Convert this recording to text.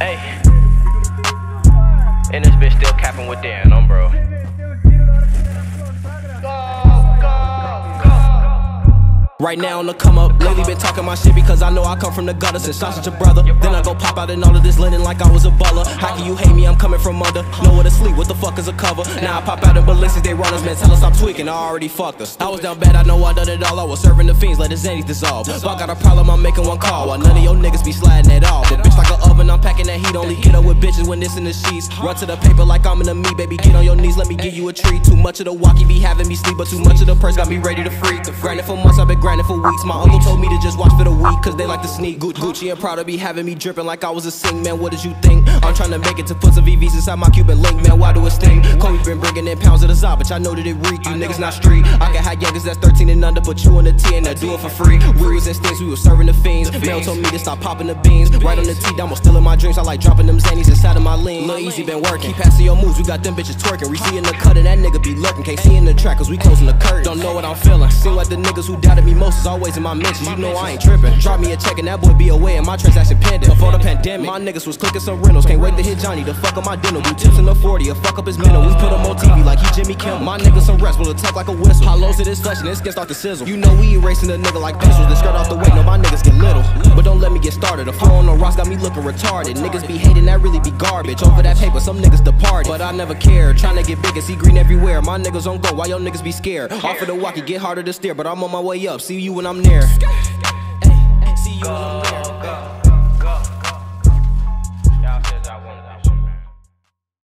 Hey. And this bitch still capping with Dan, on bro. Right now on the come up, lately been talking my shit because I know I come from the gutter since I'm such a brother. Then I go pop out in all of this linen like I was a baller. How can you hate me? I'm coming from under. Nowhere to sleep, what the fuck is a cover? Now I pop out in ballistics, they run us, man. Tell us I'm tweaking, I already fucked us. I was down bad, I know I done it all. I was serving the fiends, let the Zannies dissolve. If I got a problem, I'm making one call. While none of your niggas be sliding at all. But bitch like an oven, heat. Only get up with bitches when it's in the sheets. Run to the paper like I'm in the meat, baby. Get on your knees, let me give you a treat. Too much of the walkie be having me sleep, but too much of the purse got me ready to freak. Grinding for months, I've been grinding for weeks. My uncle told me to just watch for the week, cause they like to sneak. Gu- Gucci and Prada be having me dripping like I was a sing, man. What did you think? I'm trying to make it to put some VVs inside my Cuban link, man. Why do it sting? Kobe been bringing in pounds of the Zod, but I know that it reek. You niggas not street. I can have youngers that's 13 and under, put you on the T and I do it for free. We was in stinks, we was serving the fiends. Mel told me to stop popping the beans. Right on the T, almost still in my dreams. I like dropping them Zannies inside of my lean. Lil Easy been working. Keep passing your moves, we got them bitches twerking. We see in the cut and that nigga be lurking. Can't see in the track, cause we closing the curtain. Don't know what I'm feeling. Seem like the niggas who doubted me most is always in my mentions. You know I ain't tripping. Drop me a check and that boy be away and my transaction pending. Before the pandemic, my niggas was clicking some rentals. Can't wait to hit Johnny to fuck up my dinner. Do tips in the 40 a fuck up his mental. We put him on TV like he Jimmy Kimmel. My niggas some rest will attack like a whistle. Hollows to this flesh and this can start to sizzle. You know we erasing a nigga like pistols. The skirt off the weight, no my niggas get little. But don't let me get started. The flow on the rocks got me looking retarded. Niggas be hating, that really be garbage. Over that paper, some niggas departed. But I never care, Trying to get big and see green everywhere. My niggas on go, why your niggas be scared? Off of the walkie, get harder to steer. But I'm on my way up. See you when I'm near.